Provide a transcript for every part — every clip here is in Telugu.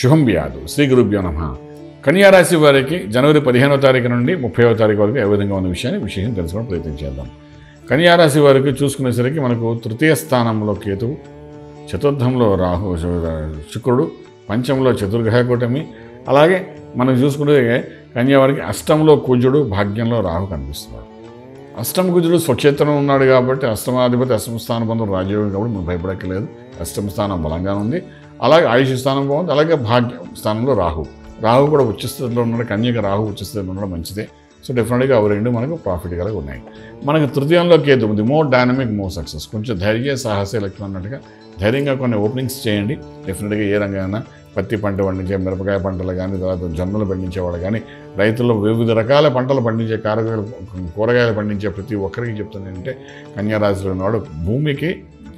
శుభం వ్యాధు శ్రీ గురుభ్యో నమ. కన్యారాశి వారికి జనవరి పదిహేనవ తారీఖు నుండి ముప్పైవ తారీఖు వరకు ఏ విధంగా ఉన్న విషయాన్ని విశేషం తెలుసుకోవడం ప్రయత్నం చేద్దాం. కన్యారాశి వారికి చూసుకునేసరికి మనకు తృతీయ స్థానంలో కేతువు చతుర్థంలో రాహు శుక్రుడు పంచంలో చతుర్గ్రహ కూటమి. అలాగే మనం చూసుకుంటే కన్యా వారికి అష్టంలో కుజుడు భాగ్యంలో రాహు కనిపిస్తున్నాడు అష్టమగుజుడు కుజుడు ఉన్నాడు కాబట్టి అష్టమాధిపతి అష్టమ స్థానం పొందడం రాజయోగం కాబట్టి మనం భయపడక్కలేదు అష్టమ స్థానం బలంగా ఉంది. అలాగే ఆయుష్ స్థానం బాగుంది. అలాగే భాగ్య స్థానంలో రాహు. రాహు కూడా ఉచ్చస్థితిలో ఉన్నాడు. కన్యక రాహు ఉచ్చస్థితిలో ఉండడం మంచిదే. సో డెఫినెట్గా అవి రెండు మనకు ప్రాఫిట్ కలిగి ఉన్నాయి. మనకు తృతీయంలో కేతు ఉంది. మోర్ డైనమిక్ మోర్ సక్సెస్ కొంచెం ధైర్య సాహస లక్ష్యం అన్నట్టుగా ధైర్యంగా కొన్ని ఓపెనింగ్స్ చేయండి. డెఫినెట్గా ఏ రంగమైనా పత్తి పంట పండించే మిరపకాయ పంటలు కానీ తర్వాత జొన్నలు పండించేవాళ్ళు కానీ రైతులు వివిధ రకాల పంటలు పండించే కారగాయలు కూరగాయలు పండించే ప్రతి ఒక్కరికి చెప్తుంది ఏంటంటే కన్యారాశిలో ఉన్నవాడు భూమికి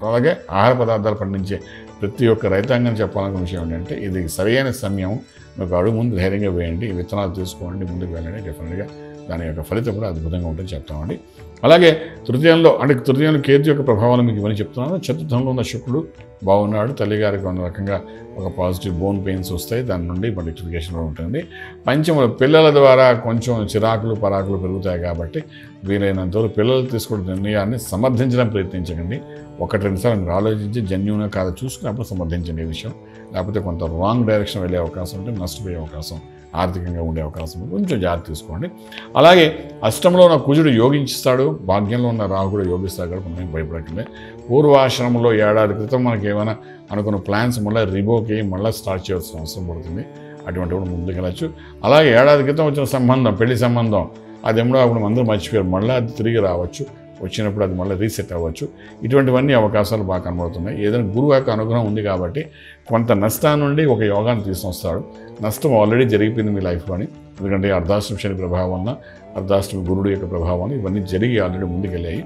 అలాగే ఆహార పదార్థాలు పండించే ప్రతి ఒక్క రైతాంగం చెప్పాలనుకున్న విషయం ఏంటంటే ఇది సరైన సమయం. మీకు అడుగు ముందు ధైర్యంగా వేయండి విత్తనాలు తీసుకోండి ముందుకు వెళ్ళండి. డెఫినెట్గా దాని యొక్క ఫలితం కూడా అద్భుతంగా ఉంటుంది చెప్తామండి. అలాగే తృతీయంలో అంటే తృతీయంలో కేతు యొక్క ప్రభావాలు మీకు ఇవన్నీ చెప్తున్నాను. చతుర్థంలో ఉన్న శుక్రుడు బాగున్నాడు. తల్లిగారికి ఉన్న రకంగా ఒక పాజిటివ్ బోన్ పెయిన్స్ వస్తాయి. దాని నుండి మల్టిప్లికేషన్ కూడా ఉంటుంది. పంచములు పిల్లల ద్వారా కొంచెం చిరాకులు పరాకులు పెరుగుతాయి కాబట్టి వీలైనంత వరకు పిల్లలు తీసుకున్న నిర్ణయాన్ని సమర్థించడం ప్రయత్నించకండి. ఒకటి రెండుసార్లు మీరు ఆలోచించి జన్యున కాదు చూసుకున్నప్పుడు సమర్థించండి ఈ విషయం. లేకపోతే కొంత రాంగ్ డైరెక్షన్ వెళ్ళే అవకాశం ఉంటే నష్టపోయే అవకాశం ఆర్థికంగా ఉండే అవకాశం కొంచెం జాగ్రత్త తీసుకోండి. అలాగే అష్టంలో ఉన్న కుజుడు యోగించిస్తాడు భాగ్యంలో ఉన్న రాహు కూడా యోగిస్తాడు కూడా మనం భయపడకండి పూర్వాశ్రమంలో ఏడాది క్రితం మనకి ఏమైనా అనుకున్న ప్లాన్స్ మళ్ళీ రిబోకి మళ్ళీ స్టార్ట్ చేయాల్సిన అవసరం పడుతుంది. అటువంటి కూడా ముందుకెళ్ళచ్చు. అలాగే ఏడాది క్రితం వచ్చిన సంబంధం పెళ్ళి సంబంధం అది ఎప్పుడో అప్పుడు అందరూ మర్చిపోయారు. మళ్ళీ అది తిరిగి రావచ్చు. వచ్చినప్పుడు అది మళ్ళీ రీసెట్ అవ్వచ్చు. ఇటువంటివన్నీ అవకాశాలు బాగా కనబడుతున్నాయి. ఏదైనా గురువు యొక్క అనుగ్రహం ఉంది కాబట్టి కొంత నష్టం నుండి ఒక యోగాన్ని తీసుకొస్తాడు. నష్టం ఆల్రెడీ జరిగిపోయింది మీ లైఫ్లోని ఎందుకంటే అర్ధాష్టమి శని ప్రభావం వలన అర్ధాష్టమి గురుడు యొక్క ప్రభావం ఇవన్నీ జరిగి ఆల్రెడీ ముందుకెళ్ళాయి.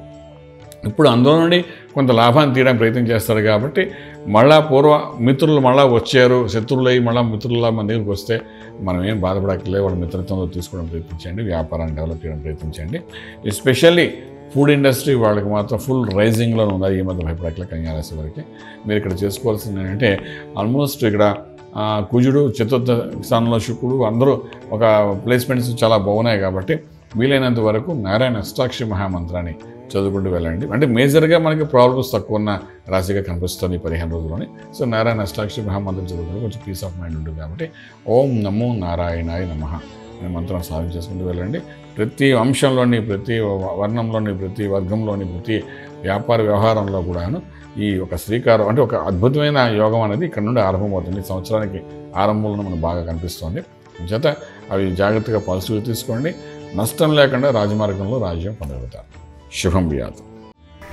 ఇప్పుడు అందులో నుండి కొంత లాభాన్ని తీయడానికి ప్రయత్నం చేస్తారు కాబట్టి మళ్ళా పూర్వ మిత్రులు మళ్ళా వచ్చారు శత్రువులు అయ్యి మళ్ళీ మిత్రుల మన దగ్గరికి వస్తే మనం ఏం బాధపడక్కర్లేదు. వాళ్ళ మిత్రత్వంలో తీసుకోవడం ప్రయత్నించండి. వ్యాపారాన్ని డెవలప్ చేయడం ప్రయత్నించండి. ఎస్పెషల్లీ ఫుడ్ ఇండస్ట్రీ వాళ్ళకి మాత్రం ఫుల్ రైజింగ్లో ఉన్నారు ఈ మధ్య భయపడక్కలే కన్యారాశి వారికి. మీరు ఇక్కడ చేసుకోవాల్సింది ఏంటంటే ఆల్మోస్ట్ ఇక్కడ కుజుడు చతుర్థ స్థానంలో శుక్రుడు అందరూ ఒక ప్లేస్మెంట్స్ చాలా బాగున్నాయి కాబట్టి వీలైనంత వరకు నారాయణ అష్టాక్షి మహామంత్రాన్ని చదువుకుంటూ వెళ్ళండి. అంటే మేజర్గా మనకి ప్రాబ్లమ్స్ తక్కువ ఉన్న రాశిగా కనిపిస్తుంది ఈ పదిహేను రోజుల్లోని. సో నారాయణ అష్టాక్షి మహామంత్రం చదువుకుంటే కొంచెం పీస్ ఆఫ్ మైండ్ ఉంటుంది కాబట్టి ఓం నమో నారాయణాయ నమః. మంత్రం సాధన చేసుకుంటూ వెళ్ళండి. ప్రతి అంశంలోని ప్రతి వర్ణంలోని ప్రతి వర్గంలోని ప్రతి వ్యాపార వ్యవహారంలో కూడాను ఈ ఒక శ్రీకారం అంటే ఒక అద్భుతమైన యోగం అనేది ఇక్కడ నుండి ఆరంభమవుతుంది. ఈ సంవత్సరానికి ఆరంభంలో మనకు బాగా కనిపిస్తుంది. చేత అవి జాగ్రత్తగా పాజిటివ్గా తీసుకోండి. నష్టం లేకుండా రాజమార్గంలో రాజ్యం పొందగలుగుతారు. శుభం వ్యాధి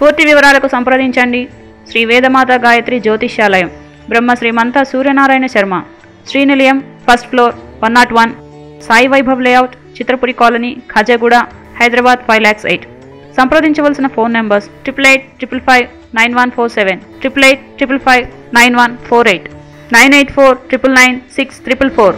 పూర్తి వివరాలకు సంప్రదించండి. Shri Vedamata Gayatri Jyotishyalayam. Brahma Srimantha Suryanarayana Sharma. Srinilayam first floor one naught one. Sai Vaibhav layout Chitrapuri colony Khajaguda Hyderabad five lakhs eight. సంప్రదించవలసిన phone numbers triple eight triple five nine one four seven triple eight triple five nine one four eight nine eight four triple nine six triple four.